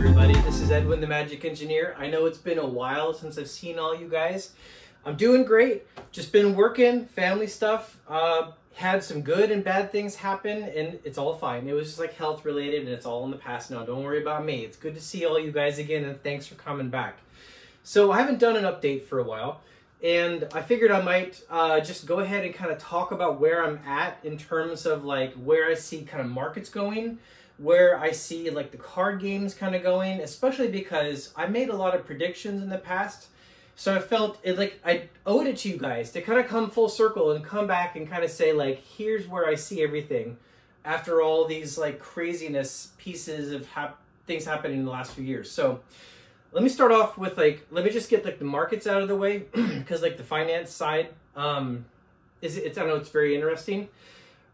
everybody. This is Edwin the Magic Engineer. I know it's been a while since I've seen all you guys. I'm doing great. Just been working, family stuff. Uh, had some good and bad things happen, and it's all fine. It was just like health related, and it's all in the past now. Don't worry about me. It's good to see all you guys again, and thanks for coming back. So I haven't done an update for a while, and I figured I might uh, just go ahead and kind of talk about where I'm at in terms of like where I see kind of markets going where I see like the card games kind of going, especially because I made a lot of predictions in the past. So I felt it like I owed it to you guys to kind of come full circle and come back and kind of say like, here's where I see everything after all these like craziness pieces of hap- things happening in the last few years. So let me start off with like, let me just get like the markets out of the way because like the finance side um, is it's I know it's very interesting.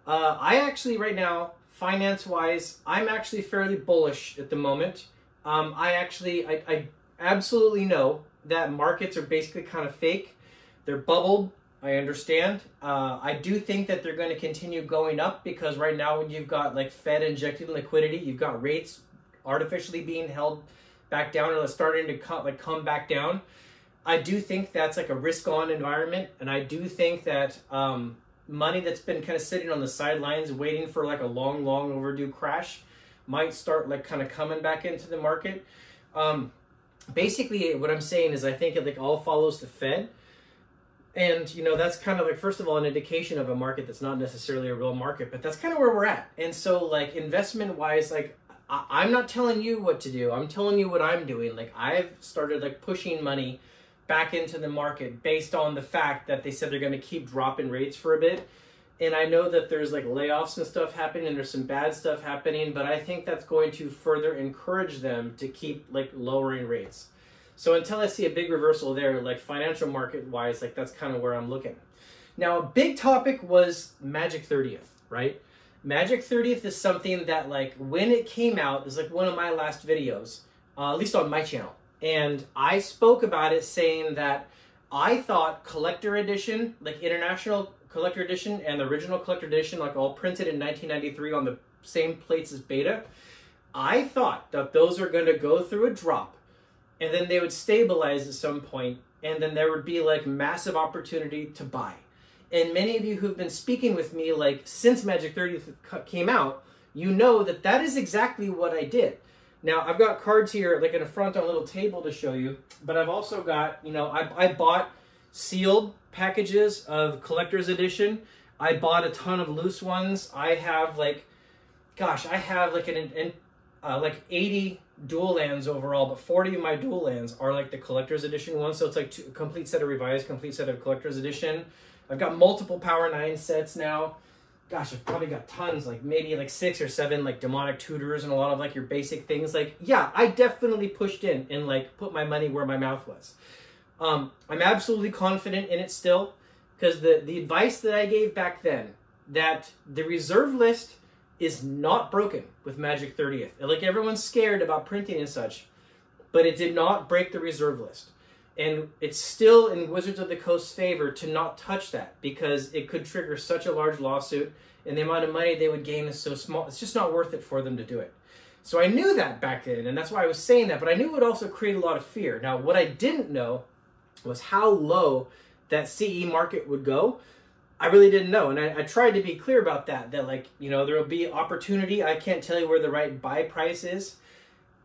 Uh, I actually right now finance wise, I'm actually fairly bullish at the moment. Um, I actually, I, I absolutely know that markets are basically kind of fake. They're bubbled. I understand. Uh, I do think that they're going to continue going up because right now, when you've got like Fed injected liquidity, you've got rates artificially being held back down or starting to come like come back down. I do think that's like a risk on environment, and I do think that um, money that's been kind of sitting on the sidelines waiting for like a long, long overdue crash might start like kind of coming back into the market. Um, basically, what I'm saying is I think it like all follows the Fed. And you know that's kind of like first of all an indication of a market that's not necessarily a real market, but that's kind of where we're at. And so like investment wise, like I- am not telling you what to do. I'm telling you what I'm doing. Like I've started like pushing money back into the market based on the fact that they said they're going to keep dropping rates for a bit. And I know that there's like layoffs and stuff happening and there's some bad stuff happening, but I think that's going to further encourage them to keep like lowering rates. So until I see a big reversal there, like financial market wise, like that's kind of where I'm looking. Now, a big topic was Magic 30th, right? Magic 30th is something that like when it came out is like one of my last videos, uh, at least on my channel. And I spoke about it saying that I thought collector edition, like international collector edition and the original collector edition, like all printed in 1993 on the same plates as beta, I thought that those are going to go through a drop and then they would stabilize at some point and then there would be like massive opportunity to buy. And many of you who've been speaking with me like since Magic 30 came out, you know that that is exactly what I did. Now, I've got cards here, like in a front on a little table to show you, but I've also got, you know, I, I bought sealed packages of collector's edition. I bought a ton of loose ones. I have like, gosh, I have like an, an uh, like 80 dual lands overall, but 40 of my dual lands are like the collector's edition ones. So it's like two, complete set of revised, complete set of collector's edition. I've got multiple Power 9 sets now gosh, I've probably got tons, like maybe like six or seven like demonic tutors and a lot of like your basic things. Like, yeah, I definitely pushed in and like put my money where my mouth was. Um, I'm absolutely confident in it still because the, the advice that I gave back then that the reserve list is not broken with Magic 30th. Like everyone's scared about printing and such, but it did not break the reserve list. And it's still in Wizards of the Coast's favor to not touch that because it could trigger such a large lawsuit and the amount of money they would gain is so small. It's just not worth it for them to do it. So I knew that back then, and that's why I was saying that, but I knew it would also create a lot of fear. Now, what I didn't know was how low that CE market would go. I really didn't know, and I, I tried to be clear about that, that like, you know, there will be opportunity. I can't tell you where the right buy price is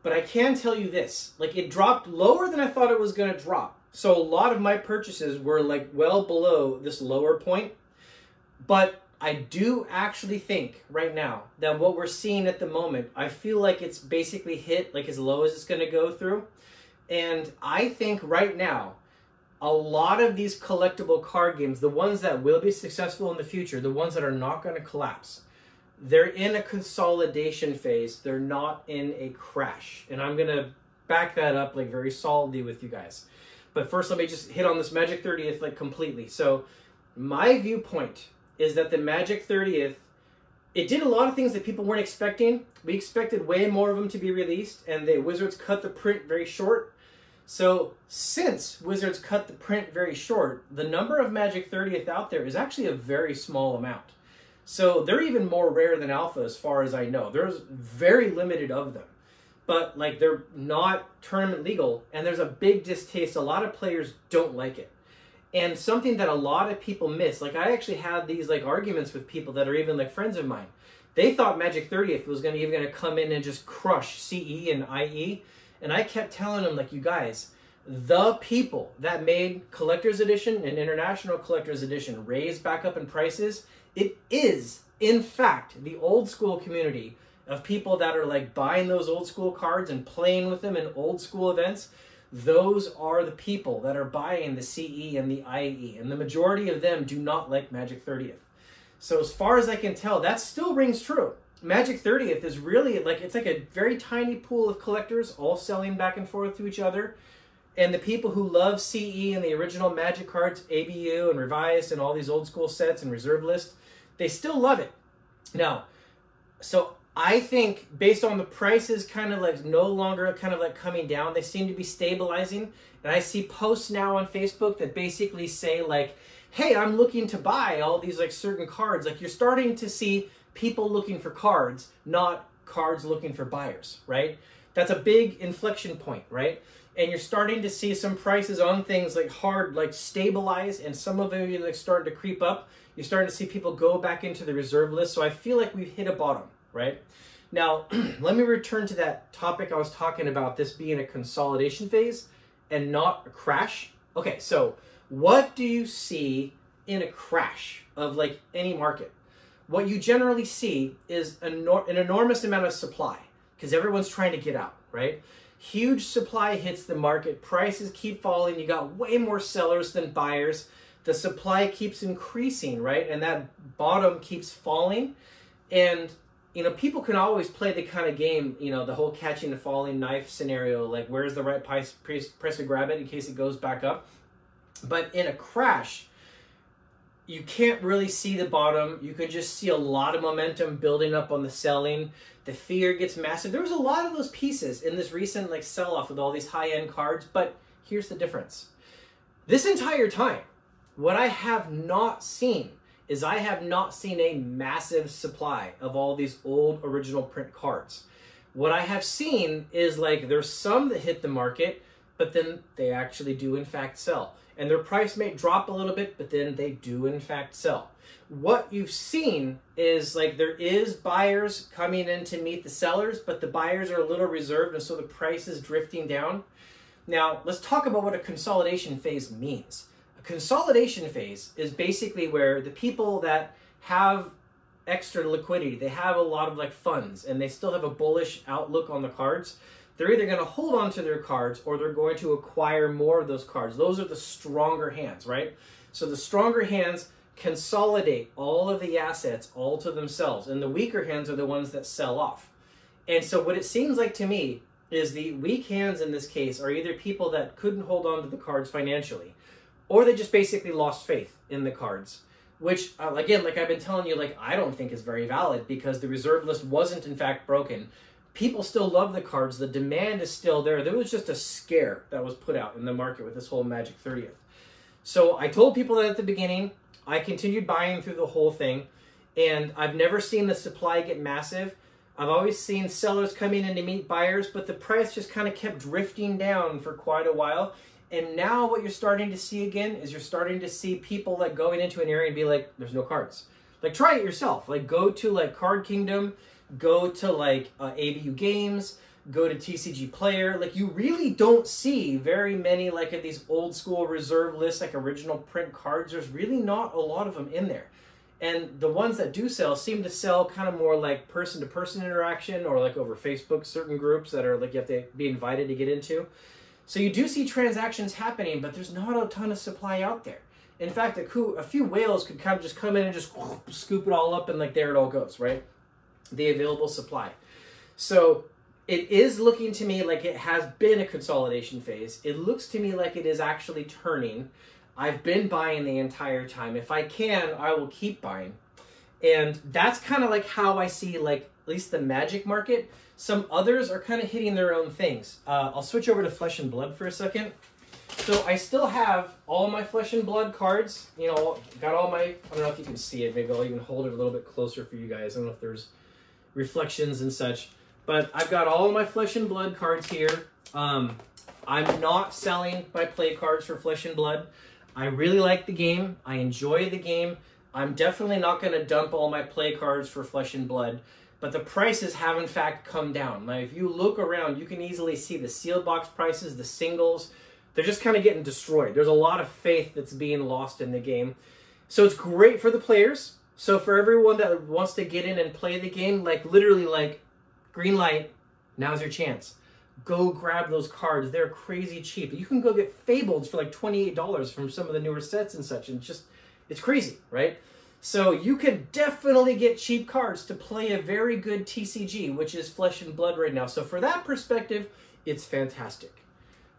but I can tell you this, like it dropped lower than I thought it was going to drop. So a lot of my purchases were like well below this lower point. But I do actually think right now that what we're seeing at the moment, I feel like it's basically hit like as low as it's going to go through. And I think right now, a lot of these collectible card games, the ones that will be successful in the future, the ones that are not going to collapse, they're in a consolidation phase. They're not in a crash. And I'm going to back that up like very solidly with you guys. But first, let me just hit on this Magic 30th like completely. So, my viewpoint is that the Magic 30th, it did a lot of things that people weren't expecting. We expected way more of them to be released, and the Wizards cut the print very short. So, since Wizards cut the print very short, the number of Magic 30th out there is actually a very small amount. So they're even more rare than alpha as far as I know. There's very limited of them. but like they're not tournament legal, and there's a big distaste. A lot of players don't like it. And something that a lot of people miss, like I actually had these like arguments with people that are even like friends of mine. They thought Magic 30th was gonna even gonna come in and just crush CE and IE. And I kept telling them, like, you guys, the people that made collector's edition and international collector's edition raise back up in prices, it is, in fact, the old school community of people that are like buying those old school cards and playing with them in old school events. Those are the people that are buying the CE and the IE, and the majority of them do not like Magic 30th. So, as far as I can tell, that still rings true. Magic 30th is really like it's like a very tiny pool of collectors all selling back and forth to each other and the people who love CE and the original Magic cards, ABU and Revised and all these old school sets and Reserve List, they still love it. Now, so I think based on the prices kind of like no longer kind of like coming down, they seem to be stabilizing. And I see posts now on Facebook that basically say like, hey, I'm looking to buy all these like certain cards. Like you're starting to see people looking for cards, not cards looking for buyers, right? That's a big inflection point, right? and you're starting to see some prices on things like hard like stabilize and some of them like starting to creep up you're starting to see people go back into the reserve list. So i feel like we've hit a bottom right? Now let me return to that topic i was talking about this being a consolidation phase and not a crash. Okay so what do you see in a crash of like any market? What you generally see is an, an enormous amount of supply because everyone's trying to get out right? Huge supply hits the market, prices keep falling, you got way more sellers than buyers. The supply keeps increasing, right? And that bottom keeps falling. And you know, people can always play the kind of game, you know, the whole catching the falling knife scenario, like where's the right price, price to grab it in case it goes back up. But in a crash, you can't really see the bottom. You can just see a lot of momentum building up on the selling. The fear gets massive. There was a lot of those pieces in this recent like sell-off with all these high-end cards, but here's the difference. This entire time, what I have not seen is I have not seen a massive supply of all these old original print cards. What I have seen is like there's some that hit the market, but then they actually do in fact sell and their price may drop a little bit, but then they do in fact sell. What you've seen is like there is buyers coming in to meet the sellers, but the buyers are a little reserved, and so the price is drifting down. Now, let's talk about what a consolidation phase means. Consolidation phase is basically where the people that have extra liquidity, they have a lot of like funds, and they still have a bullish outlook on the cards they're either going to hold on to their cards or they're going to acquire more of those cards. Those are the stronger hands, right? So the stronger hands consolidate all of the assets all to themselves, and the weaker hands are the ones that sell off. And so what it seems like to me is the weak hands in this case are either people that couldn't hold on to the cards financially, or they just basically lost faith in the cards. Which, uh, again, like I've been telling you, like I don't think is very valid because the reserve list wasn't in fact broken people still love the cards. The demand is still there. There was just a scare that was put out in the market with this whole Magic 30th. So I told people that at the beginning. I continued buying through the whole thing, and I've never seen the supply get massive. I've always seen sellers coming in to meet buyers, but the price just kind of kept drifting down for quite a while. And now what you're starting to see again is you're starting to see people like going into an area and be like, there's no cards. Like try it yourself. Like go to like Card Kingdom go to like uh, ABU Games, go to TCG Player. Like you really don't see very many like of these old school reserve lists, like original print cards. There's really not a lot of them in there. And the ones that do sell seem to sell kind of more like person to person interaction or like over Facebook, certain groups that are like you have to be invited to get into. So you do see transactions happening, but there's not a ton of supply out there. In fact, a, a few whales could kind of just come in and just scoop it all up and like there it all goes, right? the available supply. So it is looking to me like it has been a consolidation phase. It looks to me like it is actually turning. I've been buying the entire time. If I can, I will keep buying. And that's kind of like how I see like at least the magic market. Some others are kind of hitting their own things. Uh, I'll switch over to flesh and blood for a second. So I still have all my flesh and blood cards. You know, got all my, I don't know if you can see it. Maybe I'll even hold it a little bit closer for you guys. I don't know if there's reflections and such. But I've got all my Flesh and Blood cards here. Um, I'm not selling my play cards for Flesh and Blood. I really like the game. I enjoy the game. I'm definitely not going to dump all my play cards for Flesh and Blood. But the prices have in fact come down. Now, if you look around, you can easily see the sealed box prices, the singles, they're just kind of getting destroyed. There's a lot of faith that's being lost in the game. So it's great for the players. So for everyone that wants to get in and play the game, like literally like green light, now's your chance. Go grab those cards. They're crazy cheap. You can go get Fabled for like $28 from some of the newer sets and such. And just, it's crazy, right? So you can definitely get cheap cards to play a very good TCG, which is Flesh and Blood right now. So for that perspective, it's fantastic.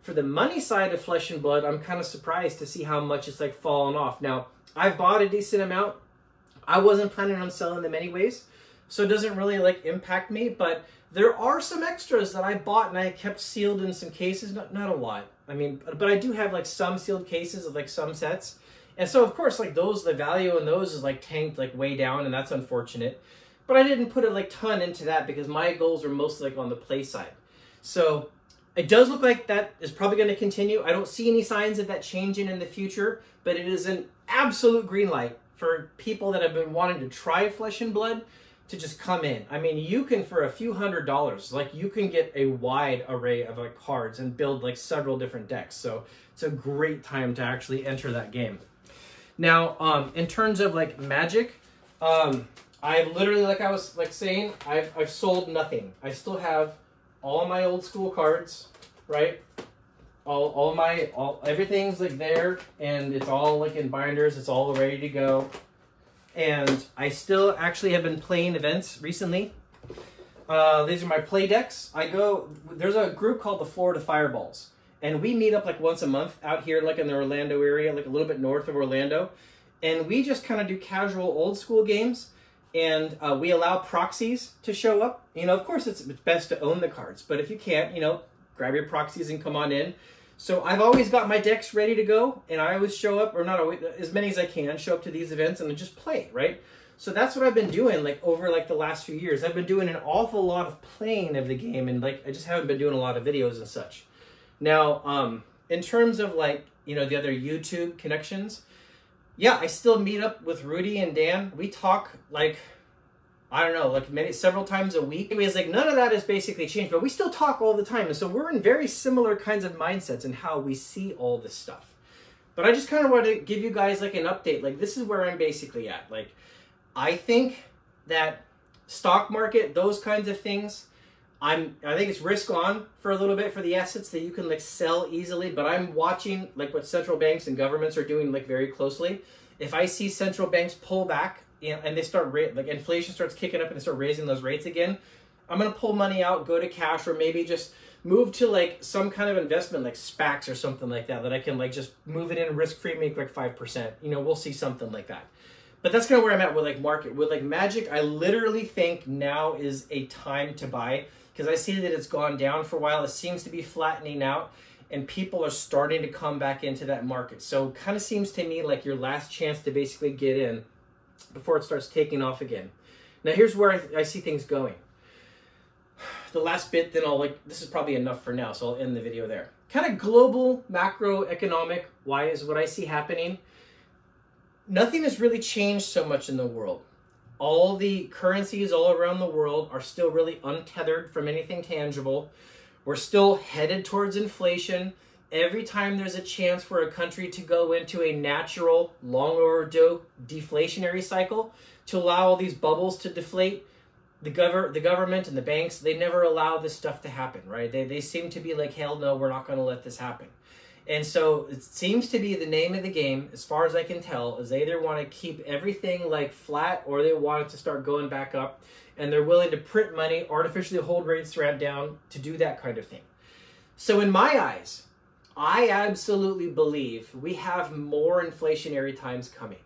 For the money side of Flesh and Blood, I'm kind of surprised to see how much it's like fallen off. Now, I've bought a decent amount. I wasn't planning on selling them anyways, so it doesn't really like impact me, but there are some extras that I bought and I kept sealed in some cases, not, not a lot. I mean, but I do have like some sealed cases of like some sets. And so of course like those, the value in those is like tanked like way down and that's unfortunate. But I didn't put a like ton into that because my goals are mostly like on the play side. So it does look like that is probably going to continue. I don't see any signs of that changing in the future, but it is an absolute green light for people that have been wanting to try Flesh and Blood to just come in. I mean, you can for a few hundred dollars, like you can get a wide array of like cards and build like several different decks. So it's a great time to actually enter that game. Now, um, in terms of like Magic, um, I literally, like I was like saying, I've I've sold nothing. I still have all my old school cards, right? All, all my, all, everything's like there and it's all like in binders. It's all ready to go. And I still actually have been playing events recently. Uh, these are my play decks. I go, there's a group called the Florida Fireballs. And we meet up like once a month out here, like in the Orlando area, like a little bit north of Orlando. And we just kind of do casual old school games and uh, we allow proxies to show up. You know, of course, it's best to own the cards, but if you can't, you know, grab your proxies and come on in. So I've always got my decks ready to go, and I always show up, or not always, as many as I can, show up to these events and just play, right? So that's what I've been doing, like over like the last few years. I've been doing an awful lot of playing of the game, and like I just haven't been doing a lot of videos and such. Now, um, in terms of like you know the other YouTube connections, yeah, I still meet up with Rudy and Dan. We talk like I don't know, like many several times a week. Anyways, like none of that has basically changed, but we still talk all the time. And so we're in very similar kinds of mindsets and how we see all this stuff. But I just kind of want to give you guys like an update. Like this is where I'm basically at. Like I think that stock market, those kinds of things, I'm I think it's risk on for a little bit for the assets that you can like sell easily, but I'm watching like what central banks and governments are doing like very closely. If I see central banks pull back and they start like inflation starts kicking up and they start raising those rates again, I'm gonna pull money out, go to cash, or maybe just move to like some kind of investment like SPACs or something like that that I can like just move it in risk free, make like five percent. You know, we'll see something like that. But that's kind of where I'm at with like market with like Magic. I literally think now is a time to buy because I see that it's gone down for a while. It seems to be flattening out and people are starting to come back into that market. So kind of seems to me like your last chance to basically get in before it starts taking off again. Now here's where I, I see things going. The last bit, then I'll like, this is probably enough for now, so I'll end the video there. Kind of global macroeconomic why is what I see happening, nothing has really changed so much in the world all the currencies all around the world are still really untethered from anything tangible. We're still headed towards inflation. Every time there's a chance for a country to go into a natural, long overdue deflationary cycle to allow all these bubbles to deflate, the, gov- the government and the banks, they never allow this stuff to happen, right? They, they seem to be like, hell no, we're not going to let this happen. And so it seems to be the name of the game, as far as I can tell, is they either want to keep everything like flat or they want it to start going back up. And they're willing to print money, artificially hold rates right down to do that kind of thing. So in my eyes, I absolutely believe we have more inflationary times coming.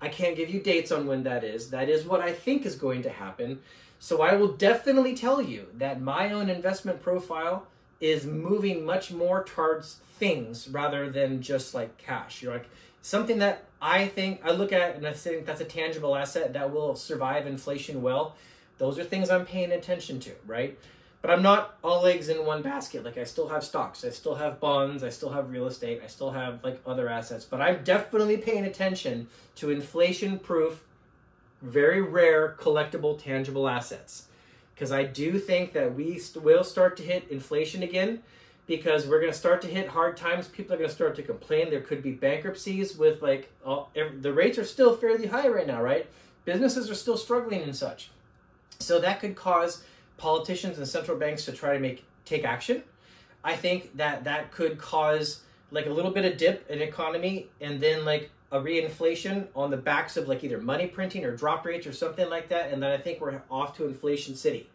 I can't give you dates on when that is. That is what I think is going to happen. So I will definitely tell you that my own investment profile is moving much more towards things rather than just like cash. You're like something that I think I look at and I think that's a tangible asset that will survive inflation well. Those are things I'm paying attention to, right? But I'm not all eggs in one basket. Like I still have stocks, I still have bonds, I still have real estate, I still have like other assets. But I'm definitely paying attention to inflation proof, very rare collectible tangible assets. Because I do think that we st- will start to hit inflation again because we're going to start to hit hard times. People are going to start to complain. There could be bankruptcies with like all, the rates are still fairly high right now, right? Businesses are still struggling and such. So that could cause politicians and central banks to try to make take action. I think that that could cause like a little bit of dip in economy and then like a reinflation on the backs of like either money printing or drop rates or something like that and then I think we're off to inflation city.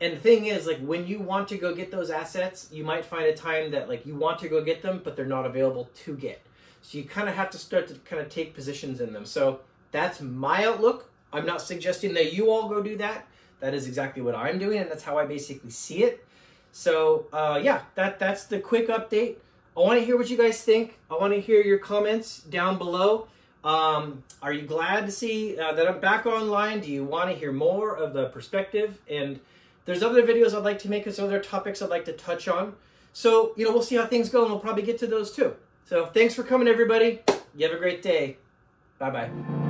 And the thing is like when you want to go get those assets, you might find a time that like you want to go get them but they're not available to get. So you kind of have to start to kind of take positions in them. So that's my outlook. I'm not suggesting that you all go do that. That is exactly what I'm doing, and that's how I basically see it. So uh, yeah, that that's the quick update. I want to hear what you guys think. I want to hear your comments down below. Um, are you glad to see uh, that I'm back online? Do you want to hear more of the perspective? And there's other videos I'd like to make. There's other topics I'd like to touch on. So, you know, we'll see how things go, and we'll probably get to those too. So thanks for coming, everybody. You have a great day. Bye-bye.